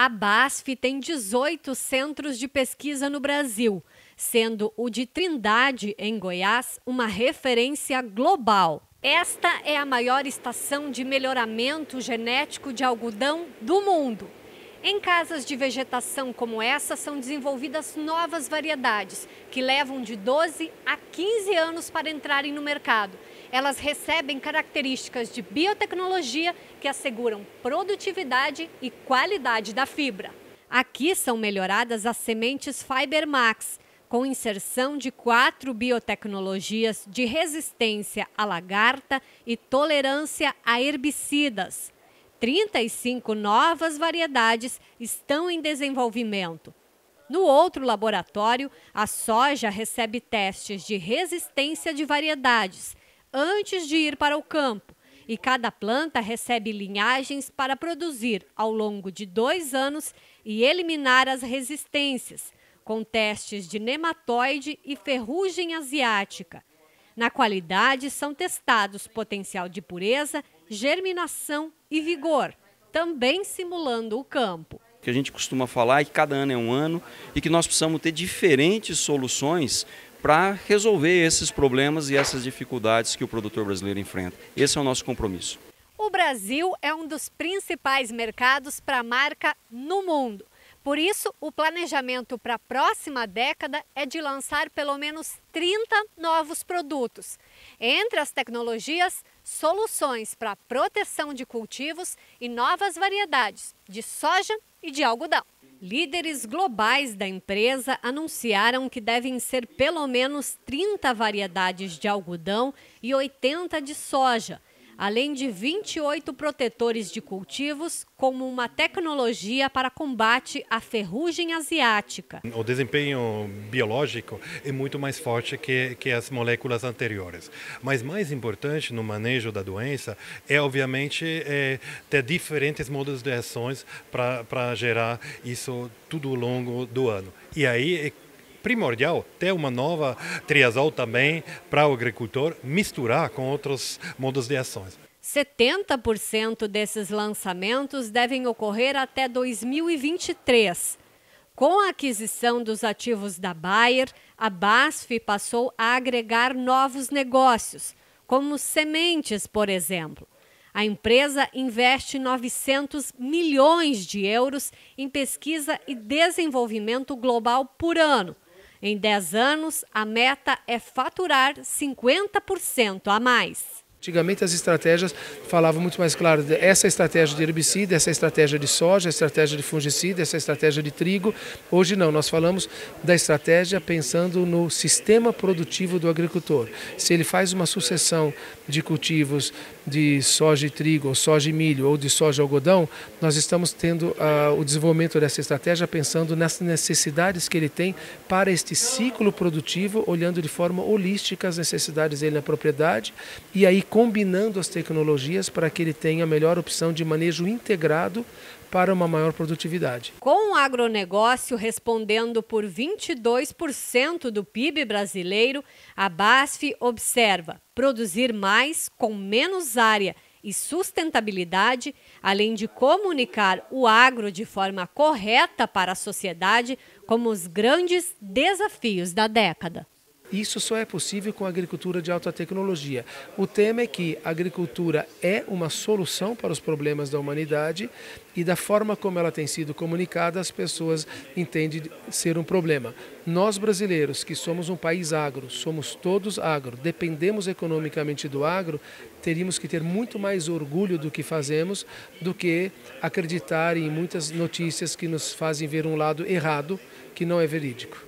A BASF tem 18 centros de pesquisa no Brasil, sendo o de Trindade, em Goiás, uma referência global. Esta é a maior estação de melhoramento genético de algodão do mundo. Em casas de vegetação como essa, são desenvolvidas novas variedades, que levam de 12 a 15 anos para entrarem no mercado. Elas recebem características de biotecnologia que asseguram produtividade e qualidade da fibra. Aqui são melhoradas as sementes Fiber Max, com inserção de quatro biotecnologias de resistência à lagarta e tolerância a herbicidas 35 novas variedades estão em desenvolvimento. No outro laboratório, a soja recebe testes de resistência de variedades antes de ir para o campo e cada planta recebe linhagens para produzir ao longo de dois anos e eliminar as resistências, com testes de nematóide e ferrugem asiática. Na qualidade, são testados potencial de pureza, germinação e vigor, também simulando o campo. Que a gente costuma falar é que cada ano é um ano e que nós precisamos ter diferentes soluções para resolver esses problemas e essas dificuldades que o produtor brasileiro enfrenta. Esse é o nosso compromisso. O Brasil é um dos principais mercados para a marca no mundo. Por isso, o planejamento para a próxima década é de lançar pelo menos 30 novos produtos. Entre as tecnologias, soluções para proteção de cultivos e novas variedades de soja e de algodão. Líderes globais da empresa anunciaram que devem ser pelo menos 30 variedades de algodão e 80 de soja além de 28 protetores de cultivos, como uma tecnologia para combate à ferrugem asiática. O desempenho biológico é muito mais forte que, que as moléculas anteriores. Mas mais importante no manejo da doença é, obviamente, é, ter diferentes modos de ações para gerar isso tudo ao longo do ano. E aí é primordial ter uma nova triazol também para o agricultor misturar com outros modos de ações. 70% desses lançamentos devem ocorrer até 2023. Com a aquisição dos ativos da Bayer, a BASF passou a agregar novos negócios, como sementes, por exemplo. A empresa investe 900 milhões de euros em pesquisa e desenvolvimento global por ano em 10 anos, a meta é faturar 50% a mais. Antigamente as estratégias falavam muito mais claro essa estratégia de herbicida, essa estratégia de soja, essa estratégia de fungicida, essa estratégia de trigo. Hoje não, nós falamos da estratégia pensando no sistema produtivo do agricultor. Se ele faz uma sucessão de cultivos de soja e trigo, ou soja e milho, ou de soja e algodão, nós estamos tendo uh, o desenvolvimento dessa estratégia pensando nas necessidades que ele tem para este ciclo produtivo, olhando de forma holística as necessidades dele na propriedade e aí combinando as tecnologias para que ele tenha a melhor opção de manejo integrado para uma maior produtividade. Com o agronegócio respondendo por 22% do PIB brasileiro, a BASF observa produzir mais com menos área e sustentabilidade, além de comunicar o agro de forma correta para a sociedade como os grandes desafios da década. Isso só é possível com a agricultura de alta tecnologia. O tema é que a agricultura é uma solução para os problemas da humanidade e da forma como ela tem sido comunicada, as pessoas entendem ser um problema. Nós brasileiros, que somos um país agro, somos todos agro, dependemos economicamente do agro, teríamos que ter muito mais orgulho do que fazemos do que acreditar em muitas notícias que nos fazem ver um lado errado que não é verídico.